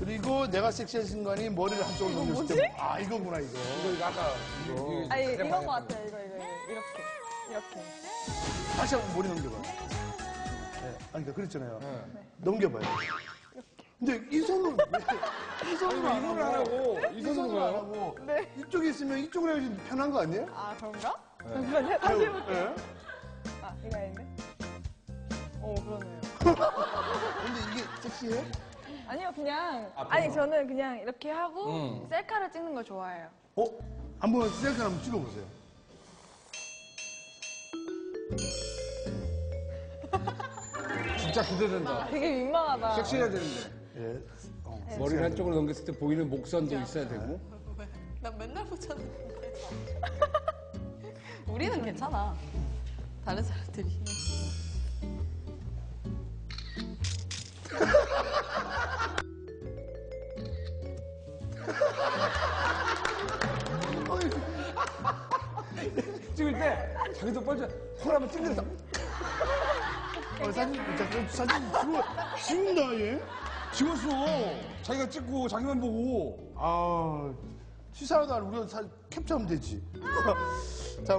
그리고 내가 섹시한 순간이 머리를 한쪽으로 넘겼을 때, 아, 이거구나, 이거. 이거 아까 이거 아니 가장 이건 많이 것 했던 같아요. 이거 이거 이거. 이렇게 이렇게. 다시 한번 머리 넘겨봐요. 네. 아니, 그러니까 그랬잖아요. 네. 넘겨봐요. 근데 이 손으로, 왜, 이 손으로 안 하고 이이 손으로 안? 하고, 네. 이쪽에 있으면 이쪽으로 해야지 편한 거 아니에요? 아 그런가? 잠시만요. 다시 해볼게요. 예? 아 이거 아닌데? 어 그러네요. 근데 이게 섹시해? 아니요 그냥 앞에서? 아니 저는 그냥 이렇게 하고 음. 셀카를 찍는 걸 좋아해요. 어? 한번 셀카 한번 찍어보세요. 진짜 기대된다. 되게 민망하다. 섹시해야 되는데. 예. 어, 머리를 한쪽으로 넘겼을 때 보이는 목선도 있어야 되고. 난 맨날 붙였는데. 우리는 괜찮아. 다른 사람들이. 찍을 때 자기도 뻘쭘 콜하면 찍는다. 어, 사진, 자, 사진 찍어. 찍는다, 얘? 찍었어. 자기가 찍고 자기만 보고. 아, 치사하다. 우리가 사, 캡처하면 되지. 자,